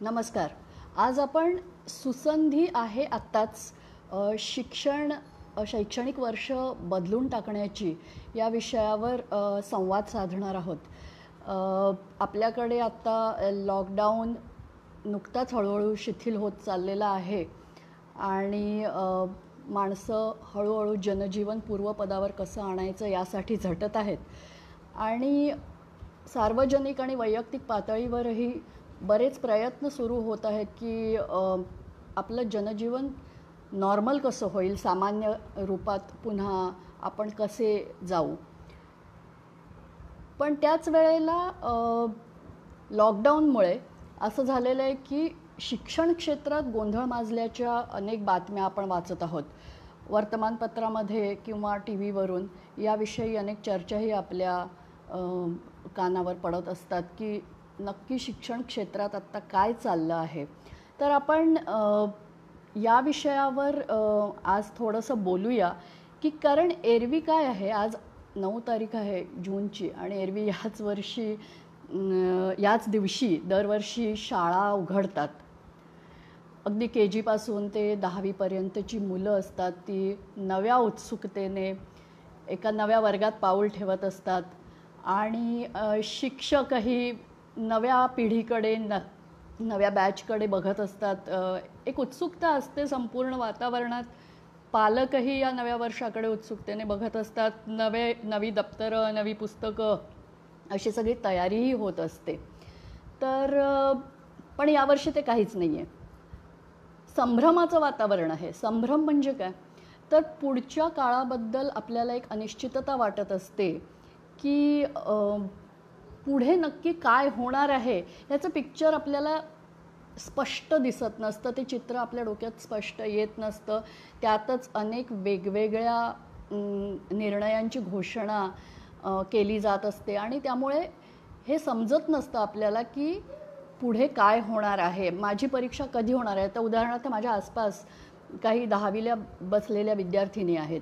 नमस्कार. आज आपण सुसंधी आहे आत्ताच शिक्षण शैक्षणिक वर्ष बदलून टाकण्याची या विषयावर संवाद साधणार आहोत. आपल्याकडे आत्ता लॉकडाऊन नुकताच हळूहळू शिथिल होत चाललेला आहे आणि माणसं हळूहळू जनजीवन पूर्वपदावर कसं आणायचं यासाठी झटत आहेत. आणि सार्वजनिक आणि वैयक्तिक पातळीवरही बरेच प्रयत्न सुरू होत आहेत की आपलं जनजीवन नॉर्मल कसं होईल सामान्य रूपात पुन्हा आपण कसे जाऊ? पण त्याच वेळेला लॉकडाऊनमुळे असं झालेलं आहे की शिक्षण क्षेत्रात गोंधळ माजल्याच्या अनेक बातम्या आपण वाचत आहोत. वर्तमानपत्रामध्ये किंवा टी व्हीवरून याविषयी अनेक चर्चाही आपल्या कानावर पडत असतात की नक्की शिक्षण क्षेत्रात आत्ता काय चाललं आहे? तर आपण या विषयावर आज थोडंसं बोलूया की कारण एरवी काय आहे? आज नऊ तारीख आहे जूनची आणि एरवी ह्याच वर्षी याच दिवशी दरवर्षी शाळा उघडतात. अगदी के जीपासून ते दहावीपर्यंतची मुलं असतात ती नव्या उत्सुकतेने एका नव्या वर्गात पाऊल ठेवत असतात. आणि शिक्षकही नव्या पिढीकडे न नव्या बॅचकडे बघत असतात. एक उत्सुकता असते संपूर्ण वातावरणात. पालकही या नव्या वर्षाकडे उत्सुकतेने बघत असतात. नवे नवी दप्तरं नवी पुस्तकं अशी सगळी तयारीही होत असते. तर पण यावर्षी ते काहीच नाही आहे संभ्रमाचं वातावरण आहे. संभ्रम म्हणजे काय? तर पुढच्या काळाबद्दल आपल्याला एक अनिश्चितता वाटत असते की पुढे नक्की काय होणार आहे याचं पिक्चर आपल्याला स्पष्ट दिसत नसतं. ते चित्र आपल्या डोक्यात स्पष्ट येत नसतं. त्यातच अनेक वेगवेगळ्या निर्णयांची घोषणा केली जात असते. आणि त्यामुळे हे समजत नसतं आपल्याला की पुढे काय होणार आहे. माझी परीक्षा कधी होणार आहे? तर उदाहरणार्थ माझ्या आसपास काही दहावीला बसलेल्या विद्यार्थिनी आहेत.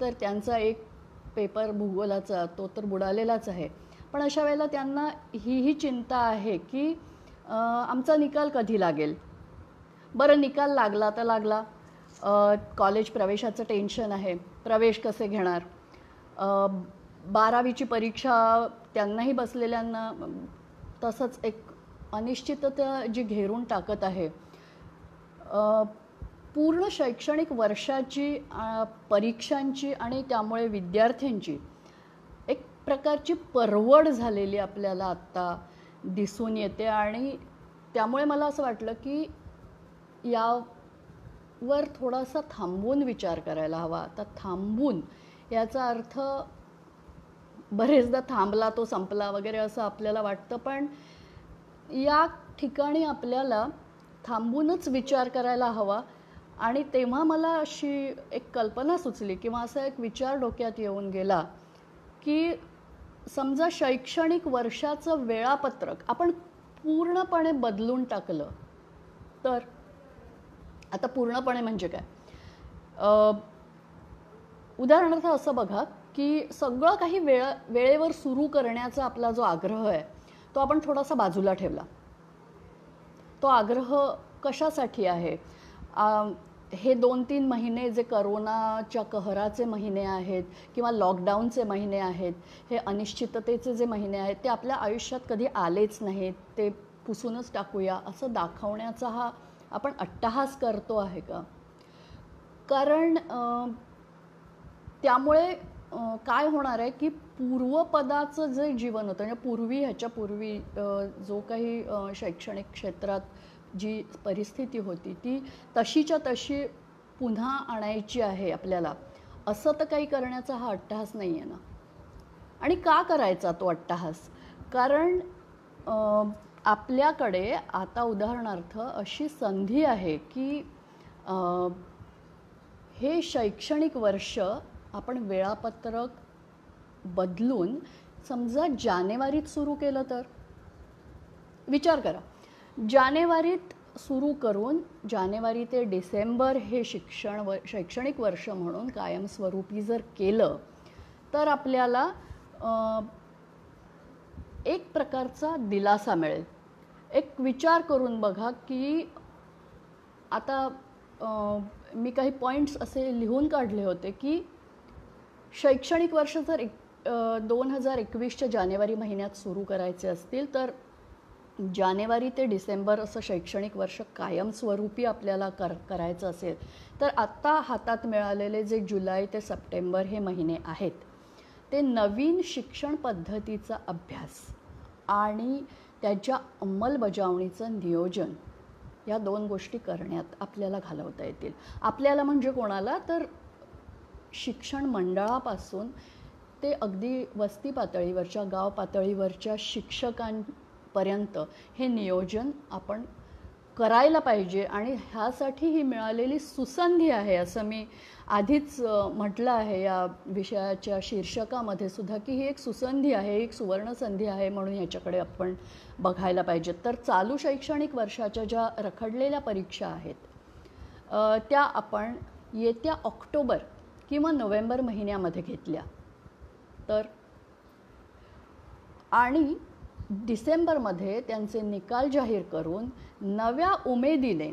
तर त्यांचा एक पेपर भूगोलाचा तो तर बुडालेलाच आहे. पण अशा वेळेला त्यांना ही ही चिंता आहे की आमचा निकाल कधी लागेल? बरं निकाल लागला तर लागला. कॉलेज प्रवेशाचं टेन्शन आहे. प्रवेश कसे घेणार? बारावीची परीक्षा त्यांनाही बसलेल्यांना तसंच एक अनिश्चितता जी घेरून टाकत आहे. पूर्ण शैक्षणिक वर्षाची परीक्षांची आणि त्यामुळे विद्यार्थ्यांची प्रकारची परवड झालेली आपल्याला आत्ता दिसून येते आणि त्यामुळे मला असं वाटलं की यावर थोडासा थांबून विचार करायला हवा. आता थांबून याचा अर्थ बरेचदा थांबला तो संपला वगैरे असं आपल्याला वाटतं पण या ठिकाणी आपल्याला थांबूनच विचार करायला हवा. आणि तेव्हा मला अशी एक कल्पना सुचली किंवा असा एक विचार डोक्यात येऊन गेला की समजा शैक्षणिक वर्षाचं वेळापत्रक आपण पूर्णपणे बदलून टाकलं तर? आता पूर्णपणे म्हणजे काय? उदाहरणार्थ असं बघा की सगळं काही वेळ वेळेवर सुरू करण्याचा आपला जो आग्रह आहे तो आपण थोडासा बाजूला ठेवला. तो आग्रह कशासाठी आहे? हे दोन तीन महिने जे करोनाच्या कहराचे महिने आहेत किंवा लॉकडाऊनचे महिने आहेत हे अनिश्चिततेचे जे महिने आहेत ते आपल्या आयुष्यात कधी आलेच नाहीत. ते पुसूनच टाकूया असं दाखवण्याचा हा आपण अट्टहास करतो आहे का? कारण त्यामुळे काय होणार आहे की पूर्वपदाचं जे जीवन होतं म्हणजे पूर्वी ह्याच्या पूर्वी जो काही शैक्षणिक क्षेत्रात जी परिस्थिती होती ती तशीच्या तशी पुन्हा आणायची आहे आपल्याला. असं तर काही करण्याचा हा अट्टहास नाही आहे ना. आणि का करायचा तो अट्टहास? कारण आपल्याकडे आता उदाहरणार्थ अशी संधी आहे की हे शैक्षणिक वर्ष आपण वेळापत्रक बदलून समजा जानेवारीत सुरू केलं तर? विचार करा. जानेवारीत सुरू करून जानेवारी ते डिसेंबर हे शिक्षण व शैक्षणिक वर्ष म्हणून कायमस्वरूपी जर केलं तर आपल्याला एक प्रकारचा दिलासा मिळेल. एक विचार करून बघा की आता मी काही पॉईंट्स असे लिहून काढले होते की शैक्षणिक वर्ष जर एक दोन हजार एकवीसच्या जानेवारी महिन्यात सुरू करायचे असतील तर जानेवारी ते डिसेंबर असं शैक्षणिक वर्ष कायमस्वरूपी आपल्याला कर करायचं असेल तर आत्ता हातात मिळालेले जे जुलै ते सप्टेंबर हे महिने आहेत ते नवीन शिक्षण पद्धतीचा अभ्यास आणि त्याच्या अंमलबजावणीचं नियोजन या दोन गोष्टी करण्यात आपल्याला घालवता येतील. आपल्याला म्हणजे कोणाला? तर शिक्षण मंडळापासून ते अगदी वस्ती पातळीवरच्या गाव पातळीवरच्या शिक्षकां पर्यंत हे नियोजन आपण करायला पाहिजे आणि ह्यासाठी ही मिळालेली सुसंधी आहे असं मी आधीच म्हटलं आहे या विषयाच्या शीर्षकामध्ये सुद्धा की ही एक सुसंधी आहे एक सुवर्णसंधी आहे म्हणून ह्याच्याकडे आपण बघायला पाहिजे. तर चालू शैक्षणिक वर्षाच्या ज्या रखडलेल्या परीक्षा आहेत त्या आपण येत्या ऑक्टोबर किंवा नोव्हेंबर महिन्यामध्ये घेतल्या. तर आणि डिसेंबरमध्ये त्यांचे निकाल जाहीर करून नव्या उमेदीने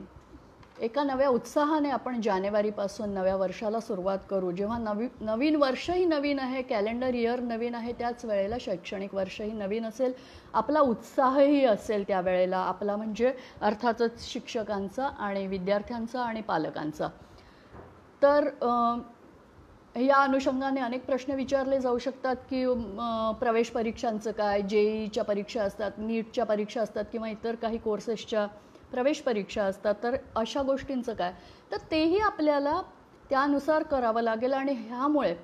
एका नव्या उत्साहाने आपण जानेवारीपासून नव्या वर्षाला सुरुवात करू. जेव्हा नवी नवीन वर्षही नवीन आहे कॅलेंडर इयर नवीन आहे त्याच वेळेला शैक्षणिक वर्षही नवीन असेल आपला उत्साहही असेल त्यावेळेला. आपला म्हणजे अर्थातच शिक्षकांचा आणि विद्यार्थ्यांचा आणि पालकांचा. तर या अनुषंगाने अनेक प्रश्न विचारले जाऊ शकतात की प्रवेश परीक्षांचं काय जेईच्या परीक्षा असतात नीटच्या परीक्षा असतात किंवा इतर काही कोर्सेसच्या प्रवेश परीक्षा असतात. तर अशा गोष्टींचं काय? तर तेही आपल्याला त्यानुसार करावं लागेल आणि ह्यामुळे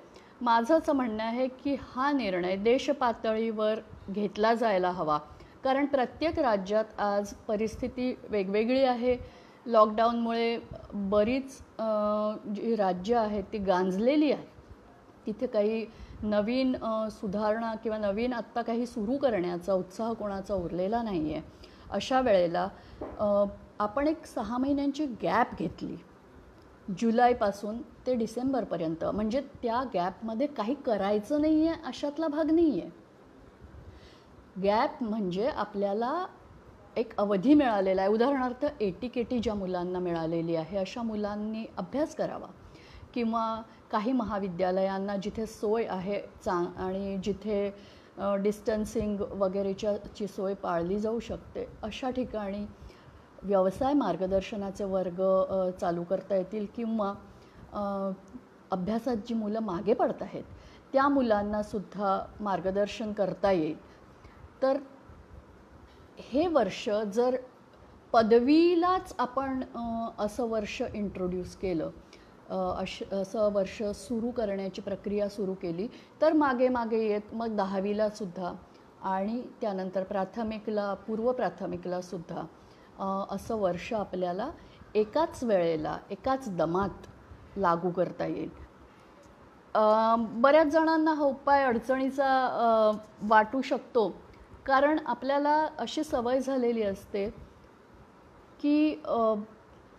माझं असं म्हणणं आहे की हा निर्णय देशपातळीवर घेतला जायला हवा. कारण प्रत्येक राज्यात आज परिस्थिती वेगवेगळी आहे. लॉकडाऊनमुळे बरीच जी राज्य आहेत ती गांजलेली आहे तिथे काही नवीन सुधारणा किंवा नवीन आत्ता काही सुरू करण्याचा उत्साह कोणाचा उरलेला नाही आहे अशा वेळेला आपण एक सहा महिन्यांची गॅप घेतली. जुलैपासून ते डिसेंबरपर्यंत म्हणजे त्या गॅपमध्ये काही करायचं नाही आहे अशातला भाग नाही आहे गॅप म्हणजे आपल्याला एक अवधी मिळालेला आहे. उदाहरणार्थ एटी केटी ज्या मुलांना मिळालेली आहे अशा मुलांनी अभ्यास करावा. किंवा काही महाविद्यालयांना जिथे सोय आहे चांग आणि जिथे डिस्टन्सिंग वगैरेच्या ची सोय पाळली जाऊ शकते अशा ठिकाणी व्यवसाय मार्गदर्शनाचे वर्ग चालू करता येतील किंवा अभ्यासात जी मुलं मागे पडत आहेत त्या मुलांनासुद्धा मार्गदर्शन करता येईल. तर हे वर्ष जर पदवीलाच आपण असं वर्ष इंट्रोड्यूस केलं अश असं वर्ष सुरू करण्याची प्रक्रिया सुरू केली तर मागे मागे येत मग दहावीला सुद्धा आणि त्यानंतर प्राथमिकला पूर्व प्राथमिकला सुद्धा असं वर्ष आपल्याला एकाच वेळेला एकाच दमात लागू करता येईल. बऱ्याच जणांना हा उपाय अडचणीचा वाटू शकतो. कारण आपल्याला अशी सवय झालेली असते की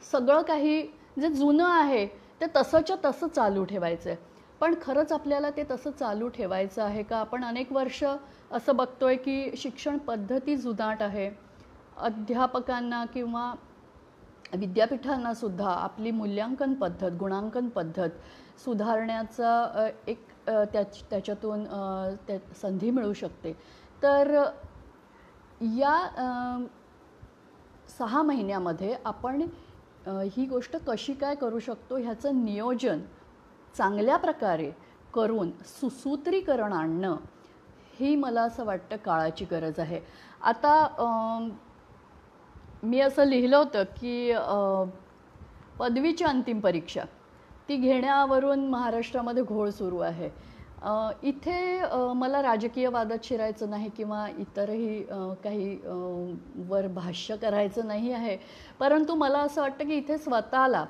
सगळं काही जे जुनं आहे ते तसंच्या तसं चालू ठेवायचं आहे पण खरंच आपल्याला ते तसं चालू ठेवायचं आहे का? आपण अनेक वर्ष असं बघतो आहे की शिक्षण पद्धती जुनाट आहे. अध्यापकांना किंवा विद्यापीठांनासुद्धा आपली मूल्यांकन पद्धत गुणांकन पद्धत सुधारण्याचा एक त्या त्याच्यातून त्या संधी मिळू शकते. तर या सहा महिन्यामध्ये आपण ही गोष्ट कशी काय करू शकतो ह्याचं नियोजन चांगल्या प्रकारे करून सुसूत्रीकरण आणणं ही मला असं वाटतं काळाची गरज आहे. आता मी असं लिहिलं होतं की पदवीची अंतिम परीक्षा ती घेण्यावरून महाराष्ट्रामध्ये घोळ सुरू आहे. इथे मला राजकीय वादात शिरायचं नाही किंवा इतरही काही वर भाष्य करायचं नाही आहे. परंतु मला असं वाटतं की इथे स्वतःला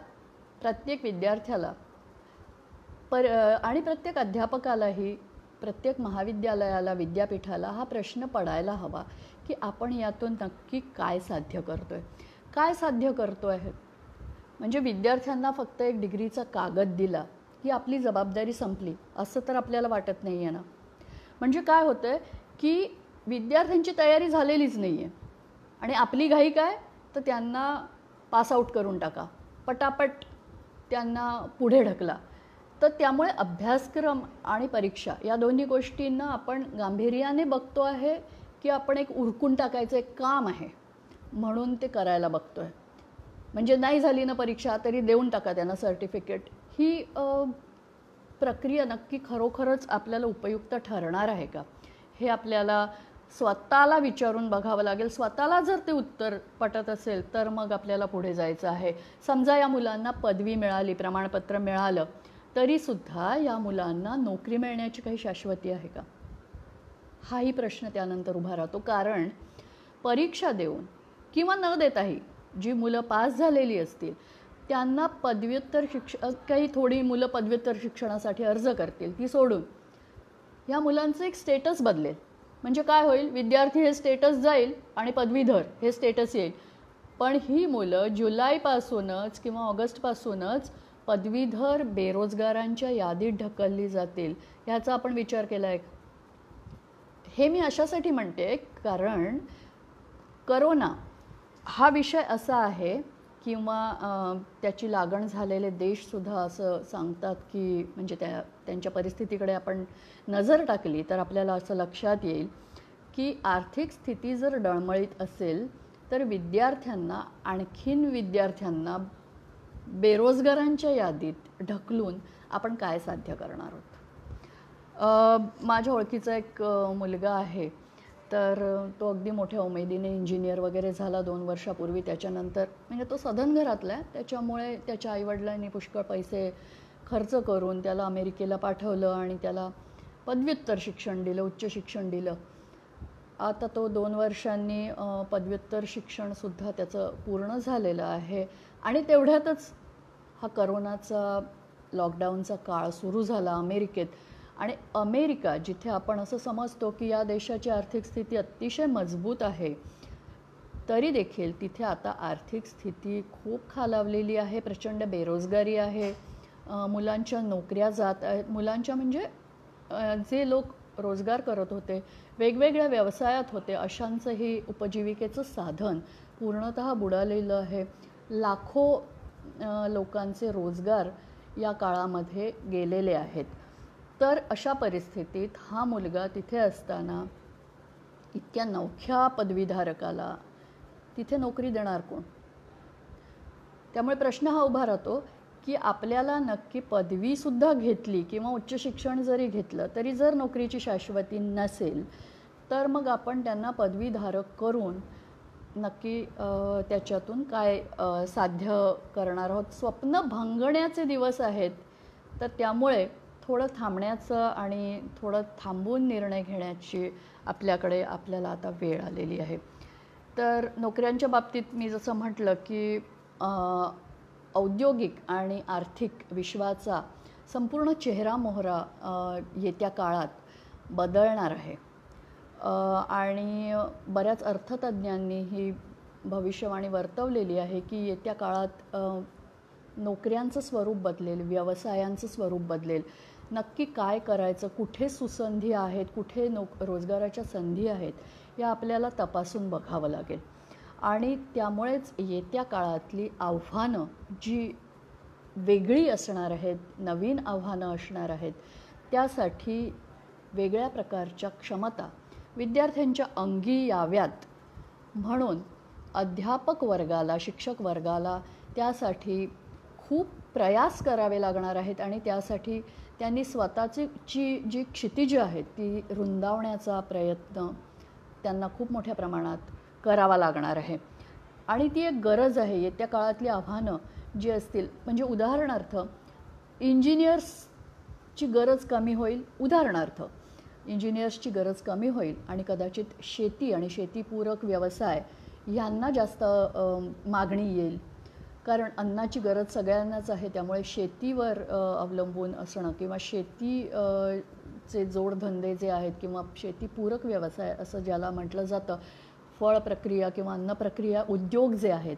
प्रत्येक विद्यार्थ्याला पर आणि प्रत्येक अध्यापकालाही प्रत्येक महाविद्यालयाला विद्यापीठाला हा प्रश्न पडायला हवा की आपण यातून नक्की काय साध्य करतो आहे काय साध्य करतो आहे म्हणजे विद्यार्थ्यांना फक्त एक डिग्रीचा कागद दिला की आपली जबाबदारी संपली असं तर आपल्याला वाटत नाही आहे ना. म्हणजे काय होतं आहे की विद्यार्थ्यांची तयारी झालेलीच नाही आहे आणि आपली घाई काय? तर त्यांना पासआउट करून टाका. पटापट त्यांना पुढे ढकला. तर त्यामुळे अभ्यासक्रम आणि परीक्षा या दोन्ही गोष्टींना आपण गांभीर्याने बघतो आहे की आपण एक उरकून टाकायचं एक काम आहे म्हणून ते करायला बघतो आहे म्हणजे नाही झाली ना परीक्षा तरी देऊन टाका त्यांना सर्टिफिकेट. ही प्रक्रिया नक्की खरोखरच आपल्याला उपयुक्त ठरणार आहे का? हे आपल्याला स्वतःला विचारून बघावं लागेल. स्वतःला जर ते उत्तर पटत असेल तर मग आपल्याला पुढे जायचं आहे. समजा या मुलांना पदवी मिळाली प्रमाणपत्र मिळालं तरीसुद्धा या मुलांना नोकरी मिळण्याची काही शाश्वती आहे का? हाही प्रश्न त्यानंतर उभा राहतो. कारण परीक्षा देऊन किंवा न देताही जी मुलं पास झालेली असतील त्यांना पदव्युत्तर शिक्ष काही थोडी मुलं पदव्युत्तर शिक्षणासाठी अर्ज करतील ती सोडून. या मुलांचं एक स्टेटस बदलेल. म्हणजे काय होईल? विद्यार्थी हे स्टेटस जाईल आणि पदवीधर हे स्टेटस येईल. पण ही मुलं जुलैपासूनच किंवा ऑगस्टपासूनच पदवीधर बेरोजगारांच्या यादीत ढकलली जातील ह्याचा आपण विचार केला आहे हे मी अशासाठी म्हणते कारण करोना हा विषय असा आहे किंवा त्याची लागण झालेले देशसुद्धा असं सांगतात की म्हणजे त्या त्यांच्या परिस्थितीकडे आपण नजर टाकली तर आपल्याला असं लक्षात येईल की आर्थिक स्थिती जर डळमळीत असेल तर विद्यार्थ्यांना आणखीन विद्यार्थ्यांना बेरोजगारांच्या यादीत ढकलून आपण काय साध्य करणार आहोत? माझ्या ओळखीचा एक मुलगा आहे. तर तो अगदी मोठ्या उमेदीने इंजिनियर वगैरे झाला दोन वर्षापूर्वी. त्याच्यानंतर म्हणजे तो सधन घरातला आहे. त्याच्यामुळे त्याच्या आईवडिलांनी पुष्कळ पैसे खर्च करून त्याला अमेरिकेला पाठवलं आणि त्याला पदव्युत्तर शिक्षण दिलं उच्च शिक्षण दिलं. आता तो दोन वर्षांनी पदव्युत्तर शिक्षणसुद्धा त्याचं पूर्ण झालेलं आहे. आणि तेवढ्यातच हा करोनाचा लॉकडाऊनचा काळ सुरू झाला अमेरिकेत. आणि अमेरिका जिथे आपण असं समजतो की या देशाची आर्थिक स्थिती अतिशय मजबूत आहे तरी देखील तिथे आता आर्थिक स्थिती खूप खालावलेली आहे प्रचंड बेरोजगारी आहे मुलांच्या नोकऱ्या जात आहेत मुलांच्या म्हणजे जे लोक रोजगार करत होते वेगवेगळ्या व्यवसायात होते अशांचंही उपजीविकेचं साधन पूर्णतः बुडालेलं आहे. लाखो लोकांचे रोजगार या काळामध्ये गेलेले आहेत. तर अशा परिस्थितीत हा मुलगा तिथे असताना इतक्या नवख्या पदवीधारकाला तिथे नोकरी देणार कोण? त्यामुळे प्रश्न हा उभा राहतो की आपल्याला नक्की पदवीसुद्धा घेतली किंवा उच्च शिक्षण जरी घेतलं तरी जर नोकरीची शाश्वती नसेल तर मग आपण त्यांना पदवीधारक करून नक्की त्याच्यातून काय साध्य करणार आहोत? स्वप्न भंगण्याचे दिवस आहेत तर त्यामुळे थोडं थांबण्याचं आणि थोडं थांबून निर्णय घेण्याची आपल्याकडे आपल्याला आता वेळ आलेली आहे. तर नोकऱ्यांच्या बाबतीत मी जसं म्हटलं की औद्योगिक आणि आर्थिक विश्वाचा संपूर्ण चेहरा मोहरा येत्या काळात बदलणार आहे. आणि बऱ्याच अर्थतज्ज्ञांनी ही भविष्यवाणी वर्तवलेली आहे की येत्या काळात नोकऱ्यांचं स्वरूप बदलेल व्यवसायांचं स्वरूप बदलेल नक्की काय करायचं कुठे सुसंधी आहेत कुठे नोक रोजगाराच्या संधी आहेत या आपल्याला तपासून बघावं लागेल. आणि त्यामुळेच येत्या काळातली आव्हानं जी वेगळी असणार आहेत नवीन आव्हानं असणार आहेत त्यासाठी वेगळ्या प्रकारच्या क्षमता विद्यार्थ्यांच्या अंगी याव्यात. म्हणून अध्यापक वर्गाला शिक्षक वर्गाला त्यासाठी खूप प्रयास करावे लागणार आहेत आणि त्यासाठी त्यांनी स्वतःची ची जी क्षितिजी आहेत ती रुंदावण्याचा प्रयत्न त्यांना खूप मोठ्या प्रमाणात करावा लागणार आहे. आणि ती एक गरज आहे येत्या काळातली आव्हानं जी असतील म्हणजे उदाहरणार्थ इंजिनियर्सची गरज कमी होईल उदाहरणार्थ इंजिनियर्सची गरज कमी होईल आणि कदाचित शेती आणि शेतीपूरक व्यवसाय यांना जास्त मागणी येईल. कारण अन्नाची गरज सगळ्यांनाच आहे त्यामुळे शेतीवर अवलंबून असणं किंवा शेती चे जोडधंदे जे आहेत किंवा शेतीपूरक व्यवसाय असं ज्याला म्हटलं जातं फळ प्रक्रिया किंवा अन्न प्रक्रिया उद्योग जे आहेत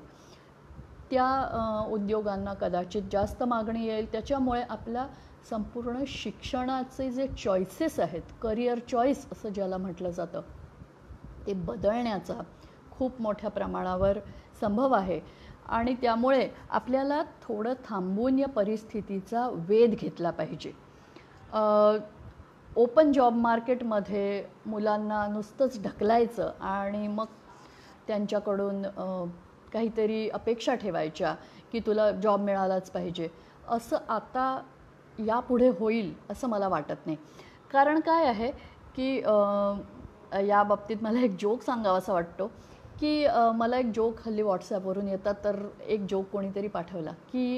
त्या उद्योगांना कदाचित जास्त मागणी येईल. त्याच्यामुळे आपल्या संपूर्ण शिक्षणाचे जे चॉईसेस आहेत करिअर चॉईस असं ज्याला म्हटलं जातं ते बदलण्याचा खूप मोठ्या प्रमाणावर संभव आहे. आणि त्यामुळे आपल्याला थोडं थांबून या परिस्थितीचा वेध घेतला पाहिजे. ओपन जॉब मार्केटमध्ये मुलांना नुसतंच ढकलायचं आणि मग त्यांच्याकडून काहीतरी अपेक्षा ठेवायच्या की तुला जॉब मिळालाच पाहिजे. असं आता यापुढे होईल असं मला वाटत नाही. कारण काय आहे की या बाबतीत मला एक जोक सांगावासा वाटतो. की मला एक जोक हल्ली व्हॉट्सॲपवरून येतात तर एक जोक कोणीतरी पाठवला की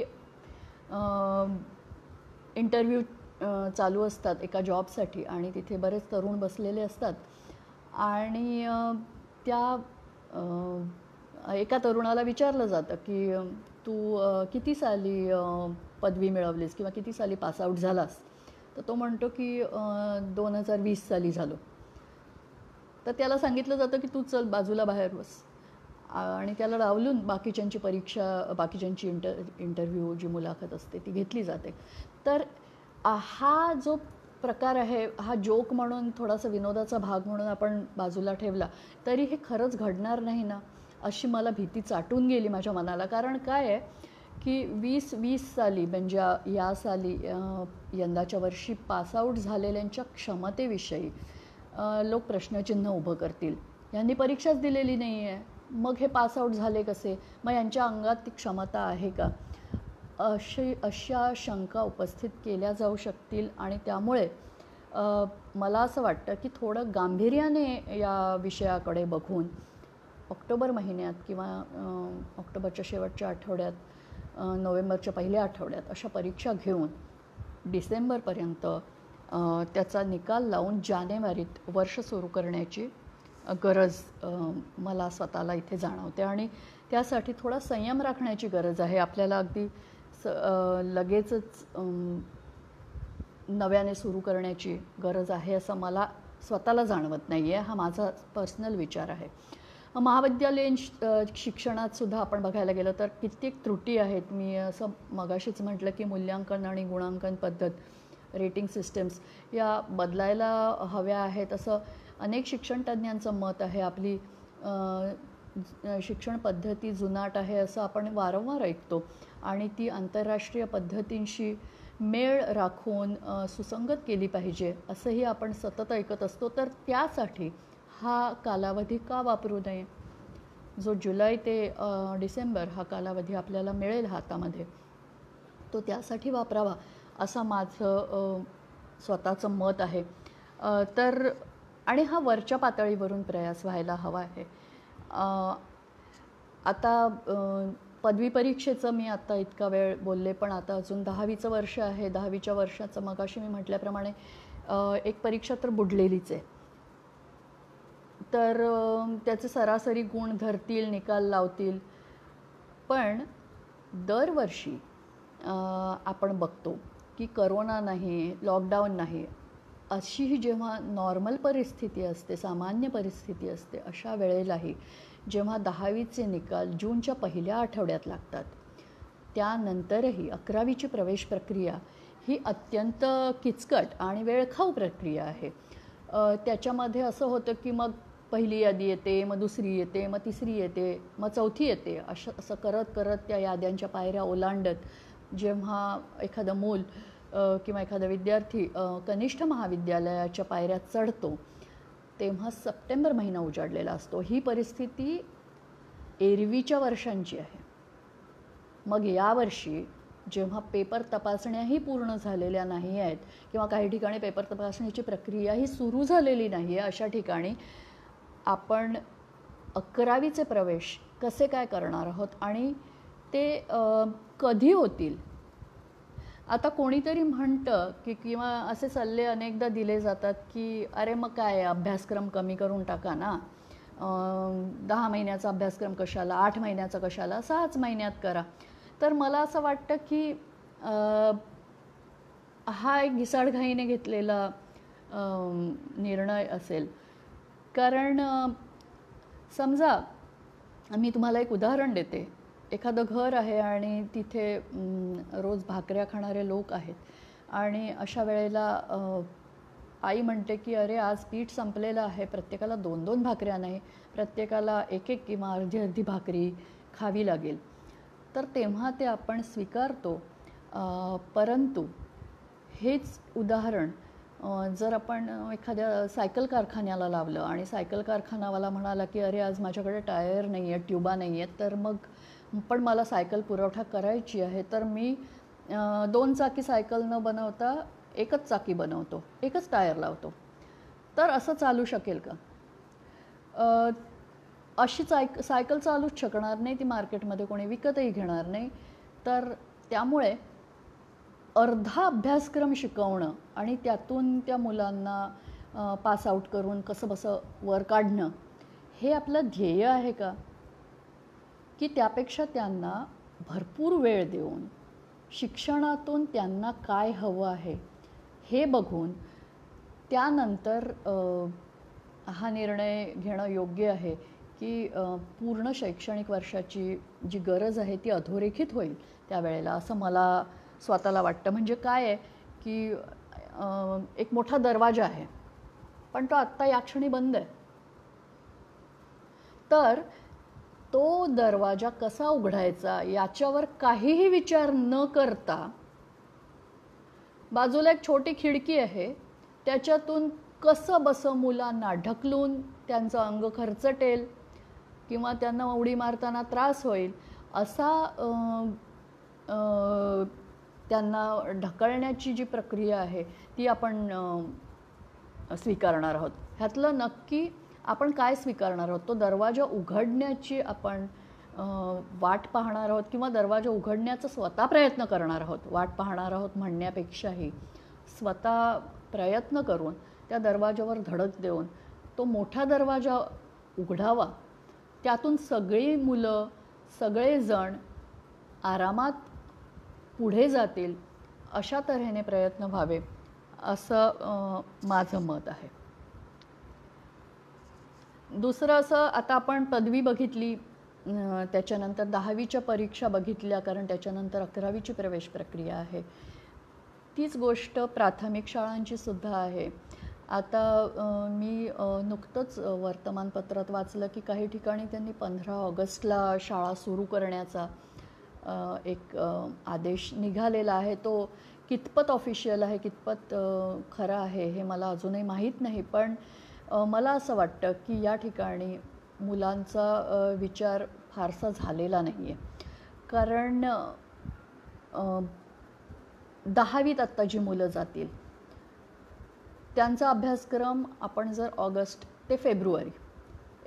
इंटरव्ह्यू चालू असतात एका जॉबसाठी आणि तिथे बरेच तरुण बसलेले असतात. आणि त्या एका तरुणाला विचारलं जातं की तू किती साली पदवी मिळवलीस किंवा किती साली पासआउट झालास? तर तो म्हणतो की दोन हजार वीस साली झालो. तर त्याला सांगितलं जातं की तू चल बाजूला बाहेर बस. आणि त्याला डावलून बाकीच्यांची परीक्षा बाकीच्यांची इंटर इंटरव्ह्यू जी मुलाखत असते ती घेतली जाते. तर हा जो प्रकार आहे हा जोक म्हणून थोडासा विनोदाचा भाग म्हणून आपण बाजूला ठेवला तरी हे खरंच घडणार नाही ना अशी मला भीती चाटून गेली माझ्या मनाला. कारण काय आहे की वीस वीस साली म्हणजे या साली यंदाच्या वर्षी पासआउट झालेल्यांच्या क्षमतेविषयी लोक प्रश्नचिन्ह उभं करतील. यांनी परीक्षाच दिलेली नाही आहे मग हे पासआउट झाले कसे? मग यांच्या अंगात ती क्षमता आहे का? अशी अशा शंका उपस्थित केल्या जाऊ शकतील आणि त्यामुळे मला असं वाटतं की थोडं गांभीर्याने या विषयाकडे बघून ऑक्टोबर महिन्यात किंवा ऑक्टोबरच्या शेवटच्या आठवड्यात नोव्हेंबरच्या पहिल्या आठवड्यात अशा परीक्षा घेऊन डिसेंबरपर्यंत त्याचा निकाल लावून जानेवारीत वर्ष सुरू करण्याची गरज मला स्वतःला इथे जाणवते. आणि त्यासाठी थोडा संयम राखण्याची गरज आहे. आपल्याला अगदी स लगेचच नव्याने सुरू करण्याची गरज आहे असं मला स्वतःला जाणवत नाही आहे हा माझा पर्सनल विचार आहे. महाविद्यालयीन शिक्षणात सुद्धा आपण बघायला गेलं तर कित्येक त्रुटी आहेत. मी असं मगाशीच म्हटलं की मूल्यांकन आणि गुणांकन पद्धत रेटिंग सिस्टम्स या बदलायला हव्या आहेत. असं अनेक शिक्षणतज्ञांचं मत आहे. आपली शिक्षण पद्धती जुनाट आहे असं आपण वारंवार ऐकतो. आणि ती आंतरराष्ट्रीय पद्धतींशी मेळ राखून सुसंगत केली पाहिजे असंही आपण सतत ऐकत असतो. तर त्यासाठी हा कालावधी का वापरू नये? जो जुलै ते डिसेंबर हा कालावधी आपल्याला मिळेल हातामध्ये तो त्यासाठी वापरावा. असं माझं स्वतःचं मत आहे. तर आणि हा वरच्या पातळीवरून प्रयास व्हायला हवा आहे. आता पदवी परीक्षेचं मी आत्ता इतका वेळ बोलले पण आता अजून दहावीचं वर्ष आहे. दहावीच्या वर्षाचं मगाशी मी म्हटल्याप्रमाणे एक परीक्षा तर बुडलेलीच आहे. तर त्याचे सरासरी गुण धरतील निकाल लावतील. पण दरवर्षी आपण बघतो की करोना नाही लॉकडाऊन नाही अशीही जेव्हा नॉर्मल परिस्थिती असते सामान्य परिस्थिती असते अशा वेळेलाही जेव्हा दहावीचे निकाल जूनच्या पहिल्या आठवड्यात लागतात त्यानंतरही अकरावीची प्रवेश प्रक्रिया ही अत्यंत किचकट आणि वेळखाऊ प्रक्रिया आहे. त्याच्यामध्ये असं होतं की मग पहिली यादी येते मग दुसरी येते मग तिसरी येते मग चौथी येते असं असं करत करत त्या याद्यांच्या पायऱ्या ओलांडत जेव्हा एखादं मूल किंवा एखादा विद्यार्थी कनिष्ठ महाविद्यालयाच्या पायऱ्या चढतो तेव्हा सप्टेंबर महिना उजाडलेला असतो. ही परिस्थिती एरवीच्या वर्षांची आहे. मग यावर्षी जेव्हा पेपर तपासण्याही पूर्ण झालेल्या नाही आहेत किंवा काही ठिकाणी पेपर तपासण्याची प्रक्रियाही सुरू झालेली नाही आहे अशा ठिकाणी आपण अकरावीचे प्रवेश कसे काय करणार आहोत आणि ते कधी होतील? आता कोणीतरी म्हणतं की किंवा असे सल्ले अनेकदा दिले जातात की अरे मग काय अभ्यासक्रम कमी करून टाका ना. दहा महिन्याचा अभ्यासक्रम कशाला आठ महिन्याचा कशाला सहाच महिन्यात करा. तर मला असं वाटतं की हा एक घिसाडघाईने घेतलेला निर्णय असेल. कारण समजा मी तुम्हाला एक उदाहरण देते. एखादं घर आहे आणि तिथे रोज भाकऱ्या खाणारे लोक आहेत. आणि अशा वेळेला आई म्हणते की अरे आज पीठ संपलेलं आहे. प्रत्येकाला दोन दोन भाकऱ्या नाही. प्रत्येकाला एक एक किंवा अर्धी अर्धी भाकरी खावी लागेल. तर तेव्हा ते आपण स्वीकारतो. परंतु हेच उदाहरण जर आपण एखाद्या सायकल कारखान्याला लावलं आणि सायकल कारखानावाला म्हणाला की अरे आज माझ्याकडे टायर नाही आहेत ट्युबा नाही आहेत तर मग पण मला सायकल पुरवठा करायची आहे तर मी दोन चाकी सायकल न बनवता एकच चाकी बनवतो एकच टायर लावतो. तर असं चालू शकेल का? अशी सायक सायकल चालूच शकणार नाही ती मार्केटमध्ये कोणी विकतही घेणार नाही. तर त्यामुळे अर्धा अभ्यासक्रम शिकवणं आणि त्यातून त्या मुलांना पास आऊट करून कसं बसं वर काढणं हे आपलं ध्येय आहे का? की त्यापेक्षा त्यांना भरपूर वेळ देऊन शिक्षणातून त्यांना काय हवं आहे हे बघून त्यानंतर हा निर्णय घेणं योग्य आहे की पूर्ण शैक्षणिक वर्षाची जी गरज आहे ती अधोरेखित होईल त्यावेळेला असं मला स्वतःला वाटतं. म्हणजे काय आहे की एक मोठा दरवाजा आहे पण तो आत्ता या क्षणी बंद आहे. तर तो दरवाजा कसा उघडायचा याच्यावर काहीही विचार न करता बाजूला एक छोटी खिडकी आहे. त्याच्यातून कसं बसं मुलांना ढकलून त्यांचं अंग खर्चटेल किंवा त्यांना उडी मारताना त्रास होईल असा त्यांना ढकलण्याची जी प्रक्रिया आहे ती आपण स्वीकारणार आहोत. ह्यातलं नक्की आपण काय स्वीकारणार आहोत? तो दरवाजा उघडण्याची आपण वाट पाहणार आहोत किंवा दरवाजा उघडण्याचा स्वतः प्रयत्न करणार आहोत? वाट पाहणार आहोत म्हणण्यापेक्षाही. स्वतः प्रयत्न करून त्या दरवाजावर धडक देऊन तो मोठा दरवाजा उघडावा. त्यातून सगळी मुलं सगळेजण आरामात पुढे जातील अशा तऱ्हेने प्रयत्न व्हावे असं माझं मत आहे. दुसरं असं आता आपण पदवी बघितली त्याच्यानंतर दहावीच्या परीक्षा बघितल्या कारण त्याच्यानंतर अकरावीची प्रवेश प्रक्रिया आहे. तीच गोष्ट प्राथमिक शाळांची सुद्धा आहे. आता मी नुकतंच वर्तमानपत्रात वाचलं की काही ठिकाणी त्यांनी पंधरा ऑगस्टला शाळा सुरू करण्याचा एक आदेश निघालेला आहे. तो कितपत ऑफिशियल आहे कितपत खरं खरा आहे हे मला अजूनही माहीत नाही. पण मला असं वाटतं की या ठिकाणी मुलांचा विचार फारसा झालेला नाही आहे कारण दहावीत आत्ता जी मुलं जातील त्यांचा अभ्यासक्रम आपण जर ऑगस्ट ते फेब्रुवारी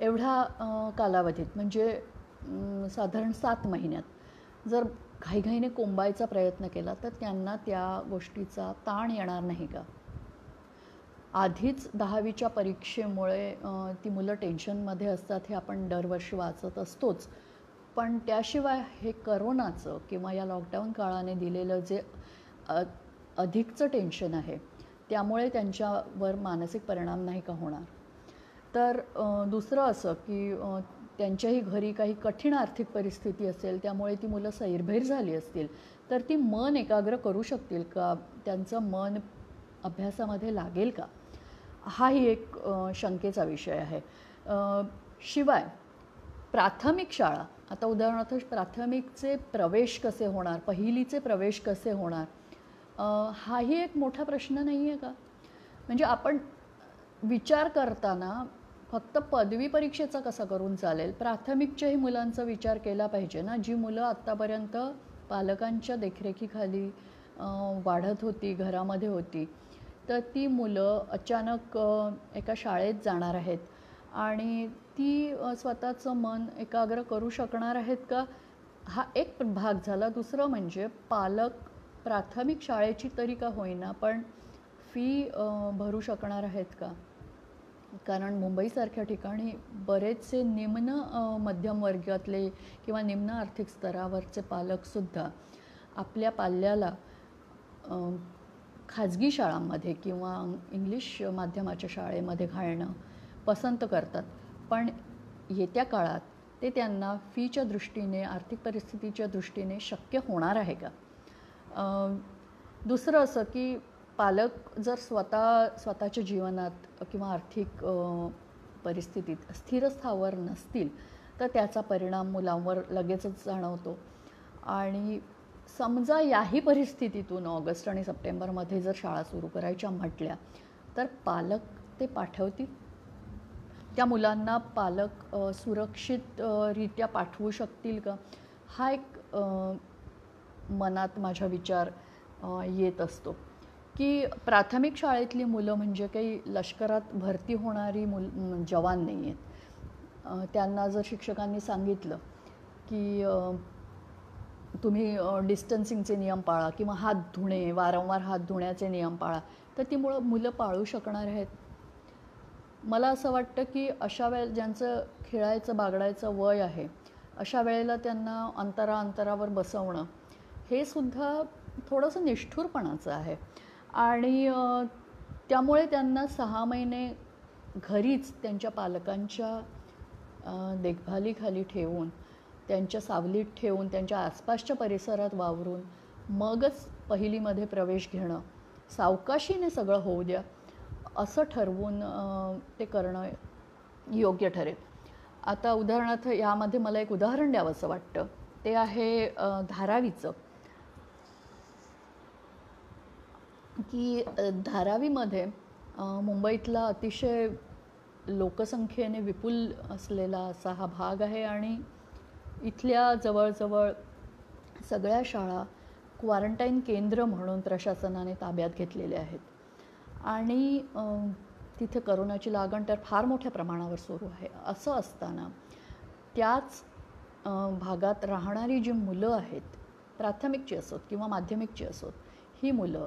एवढ्या कालावधीत म्हणजे साधारण सात महिन्यात जर घाईघाईने कोंबायचा प्रयत्न केला तर त्यांना त्या गोष्टीचा ताण येणार नाही का? आधीच दहावीच्या परीक्षेमुळे ती मुलं टेन्शनमध्ये असतात हे आपण दरवर्षी वाचत असतोच. पण त्याशिवाय हे करोनाचं किंवा या लॉकडाऊन काळाने दिलेलं जे अ- अधिकचं टेन्शन आहे त्यामुळे त्यांच्यावर मानसिक परिणाम नाही का होणार? तर दुसरं असं की त्यांच्याही घरी काही कठीण आर्थिक परिस्थिती असेल त्यामुळे ती मुलं सैरभैर झाली असतील तर ती मन एकाग्र करू शकतील का? त्यांचं मन अभ्यासामध्ये लागेल का? हाही एक शंकेचा विषय आहे. शिवाय प्राथमिक शाळा आता उदाहरणार्थ प्राथमिकचे प्रवेश कसे होणार पहिलीचे प्रवेश कसे होणार हाही एक मोठा प्रश्न नाही आहे का? म्हणजे आपण विचार करताना फक्त पदवी परीक्षेचा कसा करून चालेल? प्राथमिकच्याही मुलांचा विचार केला पाहिजे ना जी मुलं आत्तापर्यंत पालकांच्या देखरेखीखाली वाढत होती घरामध्ये होती. तर ती मुलं अचानक एका शाळेत जाणार आहेत. आणि ती स्वतःचं मन एकाग्र करू शकणार आहेत का? हा एक भाग झाला. दुसरं म्हणजे पालक प्राथमिक शाळेची तरी का होईना पण फी भरू शकणार आहेत का? कारण मुंबईसारख्या ठिकाणी बरेचसे निम्न मध्यमवर्गातले मध्यम वर्गातले किंवा निम्न आर्थिक स्तरावरचे पालकसुद्धा आपल्या पाल्याला खाजगी शाळांमध्ये किंवा इंग्लिश माध्यमाच्या शाळेमध्ये घालणं पसंत करतात. पण येत्या काळात ते त्यांना फीच्या दृष्टीने आर्थिक परिस्थितीच्या दृष्टीने शक्य होणार आहे का? दुसरं असं की पालक जर स्वतः स्वतःच्या जीवनात किंवा आर्थिक परिस्थितीत स्थिरस्थावर नसतील तर त्याचा परिणाम मुलांवर लगेचच जाणवतो. आणि समजा याही परिस्थितीतून ऑगस्ट आणि सप्टेंबरमध्ये जर शाळा सुरू करायच्या म्हटल्या तर पालक ते पाठवतील? त्या मुलांना पालक सुरक्षितरित्या पाठवू शकतील का? हा एक मनात माझ्या विचार येत असतो. की प्राथमिक शाळेतली मुलं म्हणजे काही लष्करात भरती होणारी मुल जवान नाही आहेत त्यांना जर शिक्षकांनी सांगितलं की तुम्ही डिस्टन्सिंगचे नियम पाळा किंवा हात धुणे वारंवार हात धुण्याचे नियम पाळा तर ती मुळं मुलं पाळू शकणार आहेत. मला असं वाटतं की अशा वेळे ज्यांचं खेळायचं बागडायचं वय आहे अशा वेळेला त्यांना अंतरा अंतरावर बसवणं हे सुद्धा थोडंसं निष्ठुरपणाचं आहे. आणि त्यामुळे त्यांना सहा महिने घरीच त्यांच्या पालकांच्या देखभालीखाली ठेवून त्यांच्या सावलीत ठेवून त्यांच्या आसपासच्या परिसरात वावरून मगच पहिलीमध्ये प्रवेश घेणं. सावकाशीने सगळं होऊ द्या असं ठरवून ते करणं योग्य ठरेल. आता उदाहरणार्थ यामध्ये मला एक उदाहरण द्यावंसं वाटतं. ते आहे धारावीचं. की धारावीमध्ये मुंबईतला अतिशय लोकसंख्येने विपुल असलेला असा हा भाग आहे आणि इथल्या जवळजवळ सगळ्या शाळा क्वारंटाईन केंद्र म्हणून प्रशासनाने ताब्यात घेतलेल्या आहेत. आणि तिथे करोनाची लागण तर फार मोठ्या प्रमाणावर सुरू आहे. असं असताना त्याच भागात राहणारी जी मुलं आहेत प्राथमिकची असोत किंवा माध्यमिकची असोत ही मुलं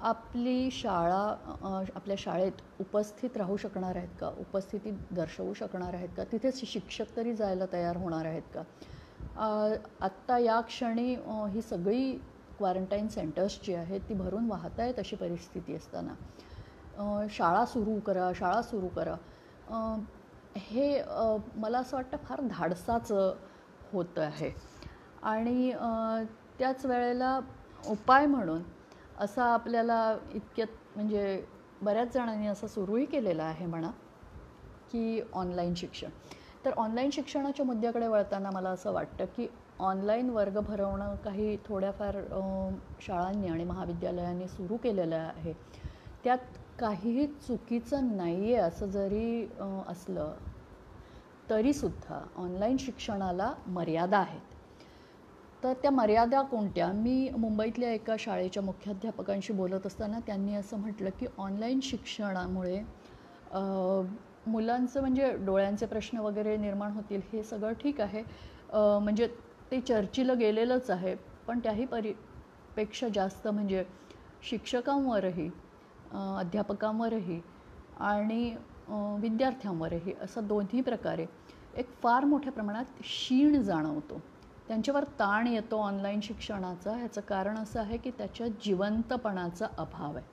आपली शाळा आपल्या शाळेत उपस्थित राहू शकणार आहेत का? उपस्थिती दर्शवू शकणार आहेत का? तिथे शिक्षक तरी जायला तयार होणार आहेत का? आत्ता या क्षणी ही सगळी क्वारंटाईन सेंटर्स जी आहेत ती भरून वाहत आहेत अशी परिस्थिती असताना. शाळा सुरू करा शाळा सुरू करा. हे मला असं वाटतं फार धाडसाचं होतं आहे. आणि त्याच वेळेला उपाय म्हणून असा आपल्याला इतक्यात म्हणजे बऱ्याच जणांनी असं सुरूही केलेलं आहे म्हणा की ऑनलाईन शिक्षण. तर ऑनलाईन शिक्षणाच्या मुद्द्याकडे वळताना मला असं वाटतं की ऑनलाईन वर्ग भरवणं काही थोड्याफार शाळांनी आणि महाविद्यालयांनी सुरू केलेलं आहे. त्यात काहीही चुकीचं नाही आहे असं जरी असलं तरीसुद्धा ऑनलाईन शिक्षणाला मर्यादा आहेत. तर त्या मर्यादा कोणत्या? मी मुंबईतल्या एका शाळेच्या मुख्याध्यापकांशी बोलत असताना त्यांनी असं म्हटलं की ऑनलाईन शिक्षणामुळे मुलांचं म्हणजे डोळ्यांचे प्रश्न वगैरे निर्माण होतील हे सगळं ठीक आहे. म्हणजे ते चर्चेला गेलेलंच आहे पण त्याही परीपेक्षा जास्त म्हणजे शिक्षकांवरही अध्यापकांवरही आणि विद्यार्थ्यांवरही असं दोन्ही प्रकारे एक फार मोठ्या प्रमाणात शीण जाणवतो. त्यांच्यावर ताण येतो ऑनलाईन शिक्षणाचा. ह्याचं कारण असं आहे की त्याच्या जिवंतपणाचा अभाव आहे.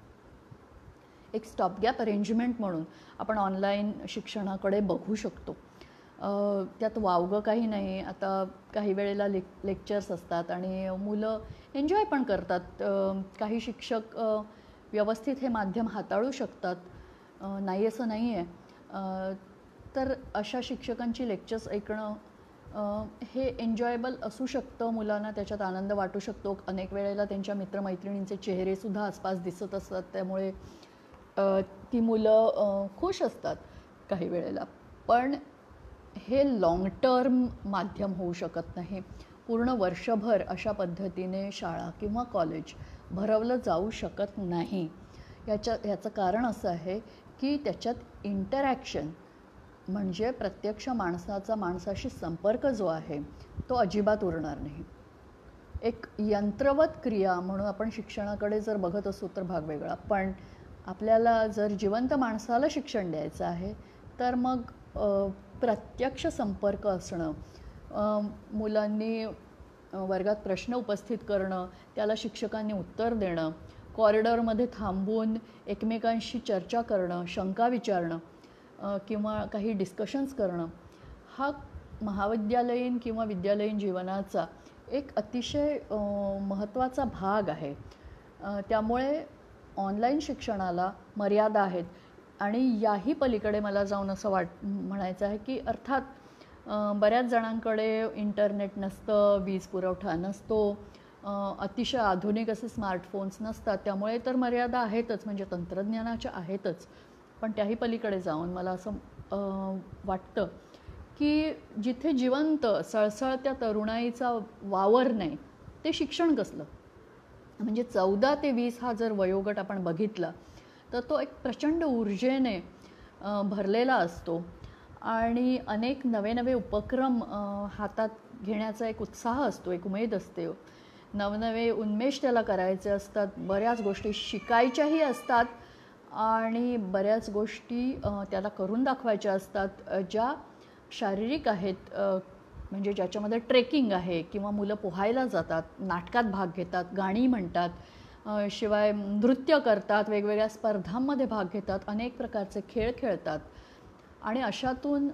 एक स्टॉपगॅप अरेंजमेंट म्हणून आपण ऑनलाईन शिक्षणाकडे बघू शकतो. त्यात वावगं काही नाही. आता काही वेळेला लेक लेक्चर्स असतात आणि मुलं एन्जॉय पण करतात. काही शिक्षक व्यवस्थित हे माध्यम हाताळू शकतात. नाही असं नाही आहे तर अशा शिक्षकांची लेक्चर्स ऐकणं हे एन्जॉयबल असू शकतं मुलांना त्याच्यात आनंद वाटू शकतो. अनेक वेळेला त्यांच्या मित्रमैत्रिणींचे चेहरेसुद्धा आसपास दिसत असतात. त्यामुळे ती मुलं खुश असतात काही वेळेला. पण हे लाँग टर्म माध्यम होऊ शकत नाही. पूर्ण वर्षभर अशा पद्धतीने शाळा किंवा कॉलेज भरवलं जाऊ शकत नाही. याच्या ह्याचं कारण असं आहे की त्याच्यात इंटरॅक्शन म्हणजे प्रत्यक्ष माणसाचा माणसाशी संपर्क जो आहे तो अजिबात उरणार नाही. एक यंत्रवत क्रिया म्हणून आपण शिक्षणाकडे जर बघत असू तर भाग वेगळा. पण आपल्याला जर जिवंत माणसाला शिक्षण द्यायचं आहे तर मग प्रत्यक्ष संपर्क असणं मुलांनी वर्गात प्रश्न उपस्थित करणं त्याला शिक्षकांनी उत्तर देणं कॉरिडॉरमध्ये थांबून एकमेकांशी चर्चा करणं शंका विचारणं किंवा काही डिस्कशन्स करणं हा महाविद्यालयीन किंवा विद्यालयीन जीवनाचा एक अतिशय महत्त्वाचा भाग आहे. त्यामुळे ऑनलाईन शिक्षणाला मर्यादा आहेत. आणि याही पलीकडे मला जाऊन असं वाट म्हणायचं आहे की अर्थात बऱ्याच जणांकडे इंटरनेट नसतं वीज पुरवठा नसतो अतिशय आधुनिक असे स्मार्टफोन्स नसतात. त्यामुळे तर मर्यादा आहेतच म्हणजे तंत्रज्ञानाच्या आहेतच. पण त्याही पलीकडे जाऊन मला असं वाटतं की जिथे जिवंत सळसळत्या तरुणाईचा वावर नाही ते शिक्षण कसलं? म्हणजे चौदा ते वीस हा जर वयोगट आपण बघितला तर तो एक प्रचंड ऊर्जेने भरलेला असतो. आणि अनेक नवे नवे उपक्रम हातात घेण्याचा एक उत्साह असतो एक उमेद असते. नवनवे उन्मेष त्याला करायचे असतात बऱ्याच गोष्टी शिकायच्याही असतात आणि बऱ्याच गोष्टी त्याला करून दाखवायच्या असतात ज्या शारीरिक आहेत म्हणजे ज्याच्यामध्ये ट्रेकिंग आहे किंवा मुलं पोहायला जातात नाटकात भाग घेतात गाणी म्हणतात शिवाय नृत्य करतात वेगवेगळ्या स्पर्धांमध्ये भाग घेतात अनेक प्रकारचे खेळ खेळतात. आणि अशातून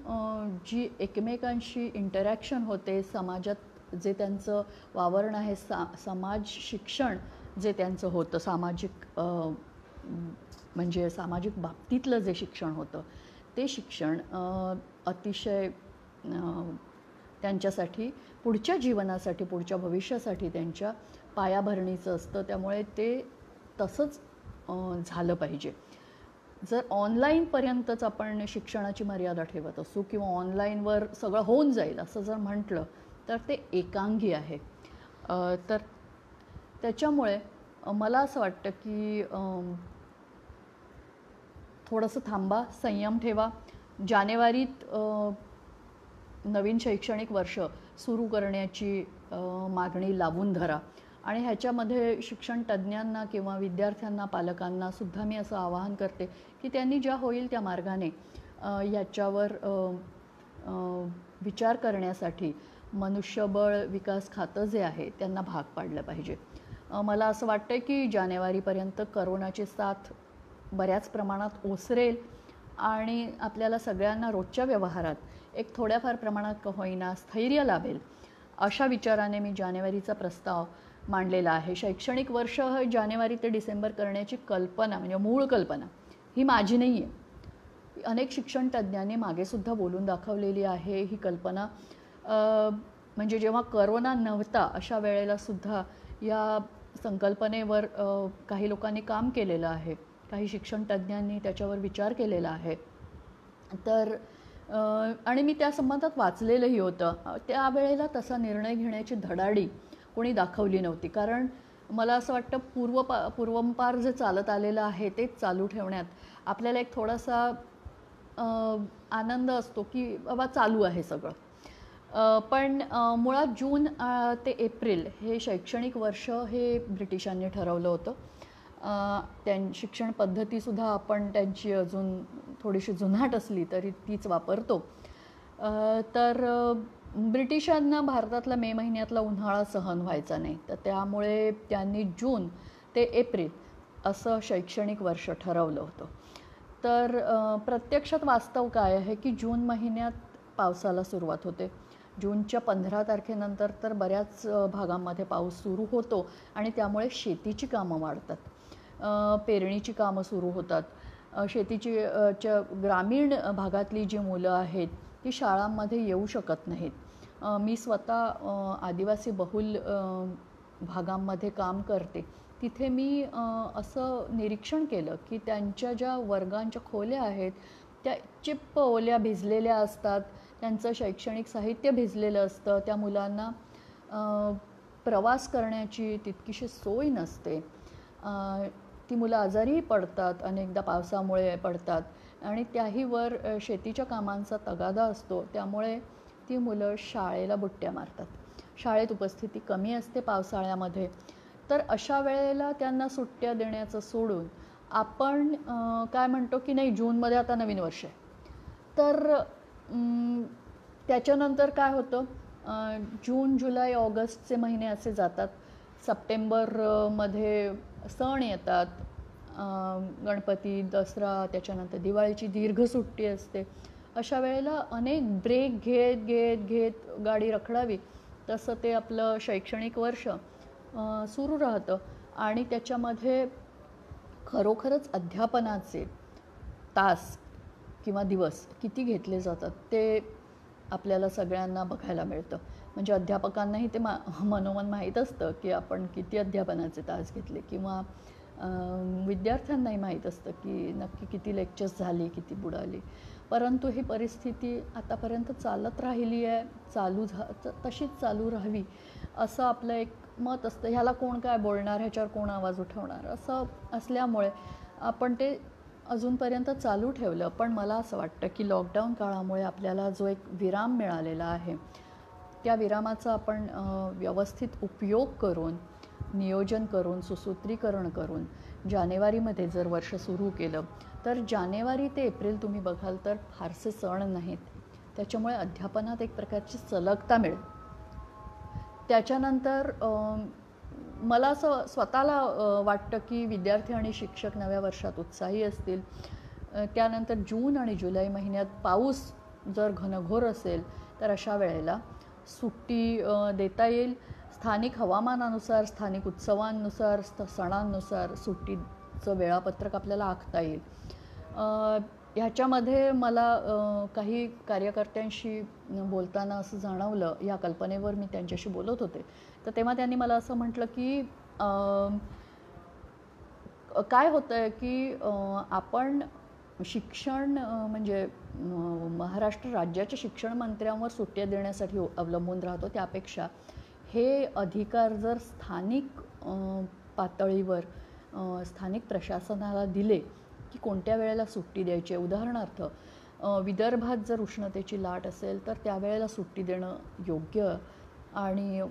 जी एकमेकांशी इंटरॅक्शन होते समाजात जे त्यांचं वावरणं आहे सा समाज शिक्षण जे त्यांचं होतं सामाजिक म्हणजे सामाजिक बाबतीतलं जे शिक्षण होतं ते शिक्षण अतिशय त्यांच्यासाठी पुढच्या जीवनासाठी पुढच्या भविष्यासाठी त्यांच्या पायाभरणीचं असतं. त्यामुळे ते तसंच झालं पाहिजे. जर ऑनलाईनपर्यंतच आपण शिक्षणाची मर्यादा ठेवत असू किंवा ऑनलाईनवर सगळं होऊन जाईल असं जर म्हटलं तर ते एकांगी आहे. तर त्याच्यामुळे मला असं वाटतं की थोडंसं थांबा संयम ठेवा. जानेवारीत नवीन शैक्षणिक वर्ष सुरू करण्याची मागणी लावून धरा. आणि ह्याच्यामध्ये शिक्षण तज्ज्ञांना किंवा विद्यार्थ्यांना पालकांना सुद्धा मी असं आवाहन करते की त्यांनी ज्या होईल त्या मार्गाने याच्यावर विचार करण्यासाठी मनुष्यबळ विकास खातं जे आहे त्यांना भाग पाडलं पाहिजे. मला असं वाटतं की जानेवारीपर्यंत करोनाचे साथ बऱ्याच प्रमाणात ओसरेल आणि आपल्याला सगळ्यांना रोजच्या व्यवहारात एक थोड्याफार प्रमाणात का होईना स्थैर्य लाभेल अशा विचाराने मी जानेवारीचा प्रस्ताव मांडलेला आहे. शैक्षणिक वर्ष हे जानेवारी ते डिसेंबर करण्याची कल्पना म्हणजे मूळ कल्पना ही माझी नाही आहे अनेक शिक्षण तज्ज्ञांनी मागेसुद्धा बोलून दाखवलेली आहे ही कल्पना. म्हणजे जेव्हा करोना नव्हता अशा वेळेला सुद्धा या संकल्पनेवर काही लोकांनी काम केलेलं आहे. काही शिक्षण तज्ज्ञांनी त्याच्यावर विचार केलेला आहे. तर आणि मी त्या संबंधात वाचलेलंही होतं. त्यावेळेला तसा निर्णय घेण्याची धडाडी कोणी दाखवली नव्हती. कारण मला असं वाटतं पूर्व पूर्वंपार जे चालत आलेलं आहे तेच चालू ठेवण्यात आपल्याला एक थोडासा आनंद असतो की बाबा चालू आहे सगळं. पण मुळात जून ते एप्रिल हे शैक्षणिक वर्ष हे ब्रिटिशांनी ठरवलं होतं. त्यां शिक्षण पद्धतीसुद्धा आपण त्यांची अजून थोडीशी जुनाट असली तरी तीच वापरतो. तर ब्रिटिशांना भारतातला मे महिन्यातला उन्हाळा सहन व्हायचा नाही. तर त्यामुळे त्यांनी जून ते एप्रिल असं शैक्षणिक वर्ष ठरवलं होतं. तर प्रत्यक्षात वास्तव काय आहे की जून महिन्यात पावसाला सुरुवात होते. जूनच्या पंधरा तारखेनंतर तर बऱ्याच भागांमध्ये पाऊस सुरू होतो आणि त्यामुळे शेतीची कामं वाढतात. पेरणीची कामं सुरू होतात. शेतीची च्या ग्रामीण भागातली जी मुलं आहेत ती शाळांमध्ये येऊ शकत नाहीत. मी स्वतः आदिवासी बहुल भागांमध्ये काम करते. तिथे मी असं निरीक्षण केलं की त्यांच्या ज्या वर्गांच्या खोल्या आहेत त्या चिप्प ओल्या भिजलेल्या असतात. त्यांचं शैक्षणिक साहित्य भिजलेलं असतं. त्या मुलांना प्रवास करण्याची तितकीशी सोय नसते. ती मुलं आजारीही पडतात अनेकदा पावसामुळे पडतात आणि त्याही वर शेतीच्या कामांचा तगादा असतो. त्यामुळे ती मुलं शाळेला बुट्ट्या मारतात. शाळेत उपस्थिती कमी असते पावसाळ्यामध्ये. तर अशा वेळेला त्यांना सुट्ट्या देण्याचं सोडून आपण काय म्हणतो की नाही जूनमध्ये आता नवीन वर्ष आहे. तर त्याच्यानंतर काय होतं? जून जुलै ऑगस्टचे महिने असे जातात. सप्टेंबरमध्ये सण येतात. गणपती दसरा त्याच्यानंतर दिवाळीची दीर्घ सुट्टी असते. अशा वेळेला अनेक ब्रेक घेत घेत घेत गाडी रखडावी. तसं ते आपलं शैक्षणिक वर्ष सुरू राहतं. आणि त्याच्यामध्ये खरोखरच अध्यापनाचे तास किंवा दिवस किती घेतले जातात ते आपल्याला सगळ्यांना बघायला मिळतं. म्हणजे अध्यापकांनाही ते मा मनोमन माहीत असतं की आपण किती अध्यापनाचे तास घेतले किंवा विद्यार्थ्यांनाही माहीत असतं की नक्की किती लेक्चर्स झाली किती बुडाली. परंतु ही परिस्थिती आतापर्यंत चालत राहिली आहे चालू झा तशीच चालू राहावी असं आपलं एक मत असतं. ह्याला कोण काय बोलणार? ह्याच्यावर कोण आवाज उठवणार? असं असल्यामुळे आपण ते अजूनपर्यंत चालू ठेवलं. पण मला असं वाटतं की लॉकडाऊन काळामुळे आपल्याला जो एक विराम मिळालेला आहे त्या विरामाचा आपण व्यवस्थित उपयोग करून नियोजन करून सुसूत्रीकरण करून जानेवारीमध्ये जर वर्ष सुरू केलं तर जानेवारी ते एप्रिल तुम्ही बघाल तर फारसे सण नाहीत. त्याच्यामुळे अध्यापनात एक प्रकारची सलगता मिळेल. त्याच्यानंतर मला असं स्वतःला वाटतं की विद्यार्थी आणि शिक्षक नव्या वर्षात उत्साही असतील. त्यानंतर जून आणि जुलै महिन्यात पाऊस जर घनघोर असेल तर अशा वेळेला सुट्टी देता येईल. स्थानिक हवामानानुसार स्थानिक उत्सवांनुसार सणांनुसार सुट्टीचं वेळापत्रक आपल्याला आखता येईल. ह्याच्यामध्ये मला काही कार्यकर्त्यांशी बोलताना असं जाणवलं या कल्पनेवर मी त्यांच्याशी बोलत होते. तर तेव्हा त्यांनी मला असं म्हटलं की काय होतं आहे की आपण शिक्षण म्हणजे महाराष्ट्र राज्याच्या शिक्षण मंत्र्यांवर सुट्ट्या देण्यासाठी अवलंबून राहतो. त्यापेक्षा हे अधिकार जर स्थानिक पातळीवर स्थानिक प्रशासनाला दिले की कोणत्या वेळेला सुट्टी द्यायची? आहे उदाहरणार्थ विदर्भात जर उष्णतेची लाट असेल तर त्यावेळेला सुट्टी देणं योग्य आणि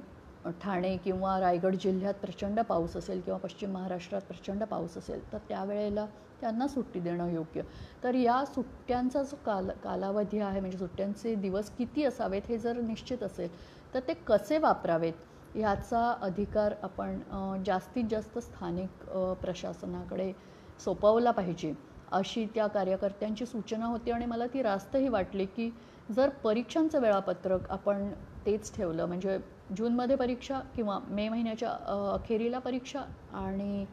ठाणे किंवा रायगड जिल्ह्यात प्रचंड पाऊस असेल किंवा पश्चिम महाराष्ट्रात प्रचंड पाऊस असेल तर त्यावेळेला त्यांना सुट्टी देणं योग्य. तर या सुट्ट्यांचा जो काल कालावधी आहे म्हणजे सुट्ट्यांचे दिवस किती असावेत हे जर निश्चित असेल तर ते कसे वापरावेत ह्याचा अधिकार आपण जास्तीत जास्त स्थानिक प्रशासनाकडे सोपवला पाहिजे अशी त्या कार्यकर्त्यांची सूचना होती आणि मला ती रास्तही वाटली की जर परीक्षांचं वेळापत्रक आपण तेच ठेवलं म्हणजे जूनमध्ये परीक्षा किंवा मे महिन्याच्या अखेरीला परीक्षा आणि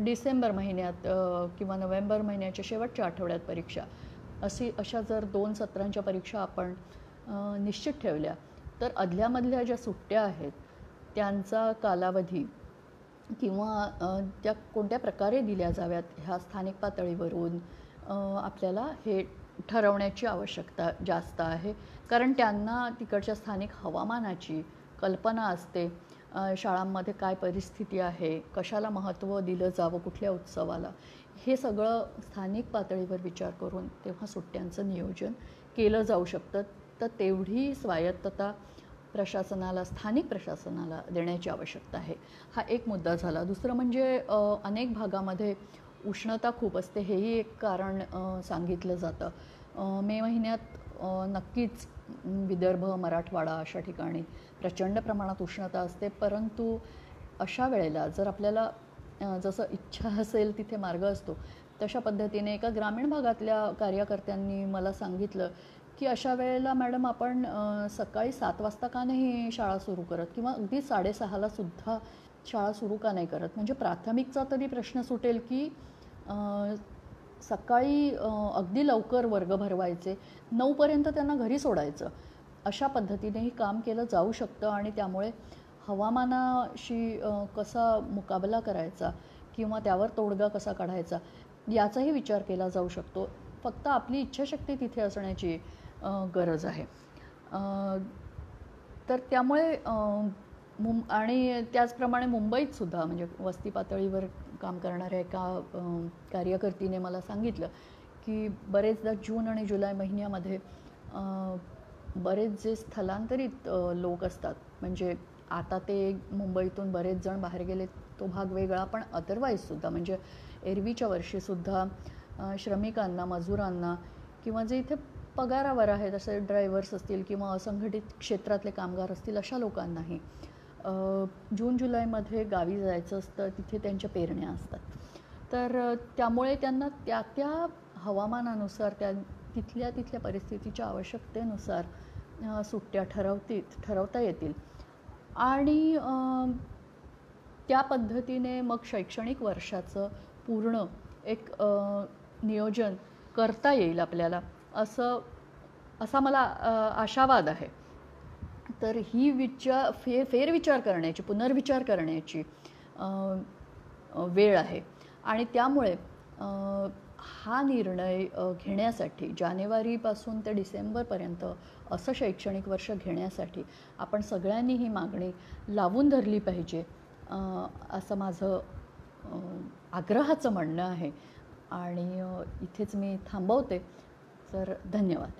डिसेंबर महिन्यात किंवा नोव्हेंबर महिन्याच्या शेवटच्या आठवड्यात परीक्षा अशी अशा जर दोन सत्रांच्या परीक्षा आपण निश्चित ठेवल्या तर अधल्यामधल्या ज्या सुट्ट्या आहेत त्यांचा कालावधी किंवा त्या कोणत्या प्रकारे दिल्या जाव्यात ह्या स्थानिक पातळीवरून आपल्याला हे ठरवण्याची आवश्यकता जास्त आहे. कारण त्यांना तिकडच्या स्थानिक हवामानाची कल्पना असते. शाळांमध्ये काय परिस्थिती आहे? कशाला महत्त्व दिलं जावं? कुठल्या उत्सवाला? हे सगळं स्थानिक पातळीवर विचार करून तेव्हा सुट्ट्यांचं नियोजन केलं जाऊ शकतं. तर तेवढी स्वायत्तता प्रशासनाला स्थानिक प्रशासनाला देण्याची आवश्यकता आहे. हा एक मुद्दा झाला. दुसरं म्हणजे अनेक भागामध्ये उष्णता खूप असते हेही एक कारण सांगितलं जातं. मे महिन्यात नक्कीच विदर्भ मराठवाडा अशा ठिकाणी प्रचंड प्रमाणात उष्णता असते. परंतु अशा वेळेला जर आपल्याला जसं इच्छा असेल तिथे मार्ग असतो तशा पद्धतीने एका ग्रामीण भागातल्या कार्यकर्त्यांनी मला सांगितलं की अशा वेळेला मॅडम आपण सकाळी सात वाजता का नाही शाळा सुरू करत? किंवा अगदी साडेसहालासुद्धा शाळा सुरू का नाही करत? म्हणजे प्राथमिकचा तरी प्रश्न सुटेल की सकाळी अगदी लवकर वर्ग भरवायचे. नऊपर्यंत त्यांना घरी सोडायचं. अशा पद्धतीनेही काम केलं जाऊ शकतं आणि त्यामुळे हवामानाशी कसा मुकाबला करायचा किंवा त्यावर तोडगा कसा काढायचा याचाही विचार केला जाऊ शकतो. फक्त आपली इच्छाशक्ती तिथे असण्याची गरज आहे. तर त्यामुळे मुं आणि त्याचप्रमाणे मुंबईतसुद्धा म्हणजे वस्ती पातळीवर काम करणाऱ्या एका कार्यकर्तीने मला सांगितलं की बरेचदा जून आणि जुलै महिन्यामध्ये बरेच जे स्थलांतरित लोक असतात म्हणजे आता ते मुंबईतून बरेच जण बाहेर गेले तो भाग वेगळा पण अदरवाईजसुद्धा म्हणजे एरवीच्या वर्षीसुद्धा श्रमिकांना मजुरांना किंवा जे इथे पगारावर आहेत असे ड्रायव्हर्स असतील किंवा असंघटित क्षेत्रातले कामगार असतील अशा लोकांनाही जून जुलैमध्ये गावी जायचं असतं तिथे त्यांच्या पेरण्या असतात. तर त्यामुळे त्यांना त्या त्या हवामानानुसार त्या तिथल्या तिथल्या परिस्थितीच्या आवश्यकतेनुसार सुट्ट्या ठरवतील ठरवता येतील. आणि त्या पद्धतीने मग शैक्षणिक वर्षाचं पूर्ण एक नियोजन करता येईल आपल्याला. असं असा मला आशावाद आहे. तर ही विचार फे फेरविचार करण्याची पुनर्विचार करण्याची वेळ आहे. आणि त्यामुळे हा निर्णय घेण्यासाठी जानेवारीपासून ते डिसेंबरपर्यंत असं शैक्षणिक वर्ष घेण्यासाठी आपण सगळ्यांनी ही मागणी लावून धरली पाहिजे असं माझं आग्रहाचं म्हणणं आहे. आणि इथेच मी थांबवते. तर धन्यवाद.